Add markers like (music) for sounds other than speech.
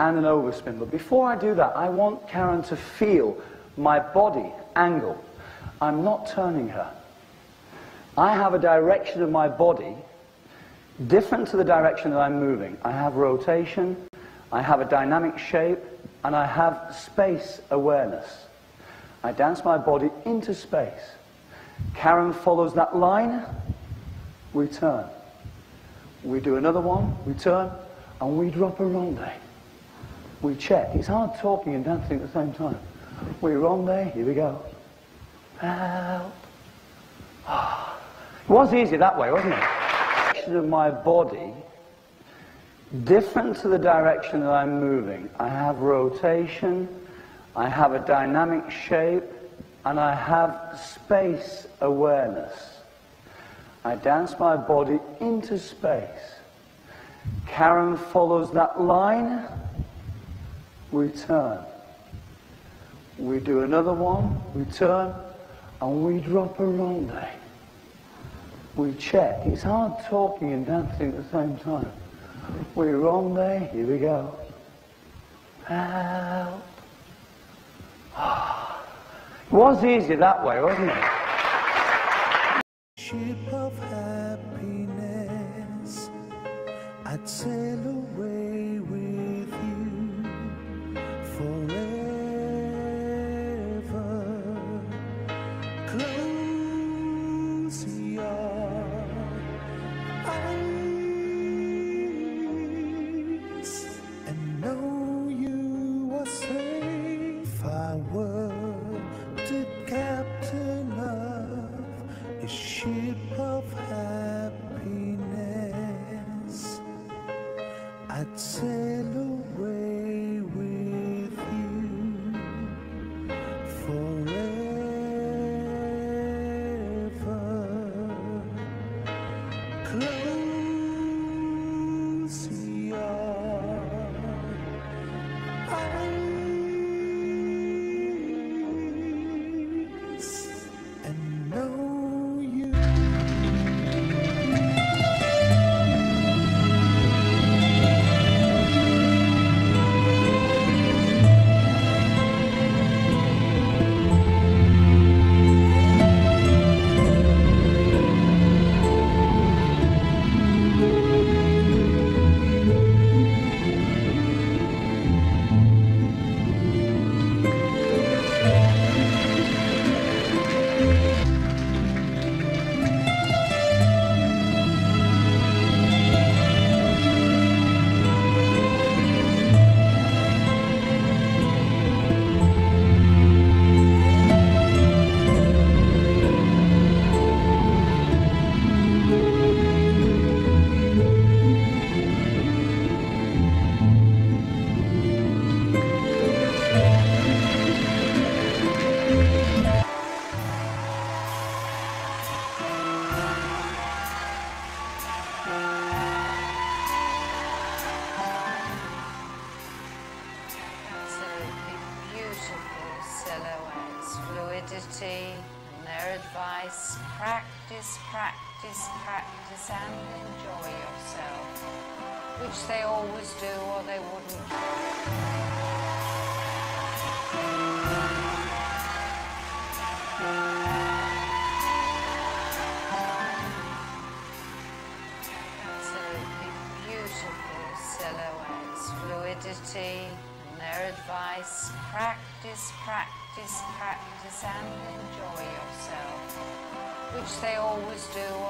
and an overspin. But before I do that, I want Karen to feel my body angle. I'm not turning her. I have a direction of my body different to the direction that I'm moving. I have rotation, I have a dynamic shape, and I have space awareness. I dance my body into space. Karen follows that line, we turn. We do another one, we turn, and we drop a ronde. We check. It's hard talking and dancing at the same time. We're on there. here we go. Help. It was easy that way, wasn't it? Of my body different to the direction that I'm moving. I have rotation, I have a dynamic shape, and I have space awareness. I dance my body into space. Karen follows that line. We turn. We do another one. We turn. And we drop a ronde. We check. It's hard talking and dancing at the same time. We wrong ronde. Here we go. Help. (sighs) It was easy that way, wasn't it? ship of happiness. I'd sail away The captain of a ship of happiness. I'd sail and their advice practice, practice, practice, and enjoy yourself, which they always do or they wouldn't. Absolutely beautiful silhouettes, fluidity, their advice practice, practice, practice, and enjoy yourself, which they always do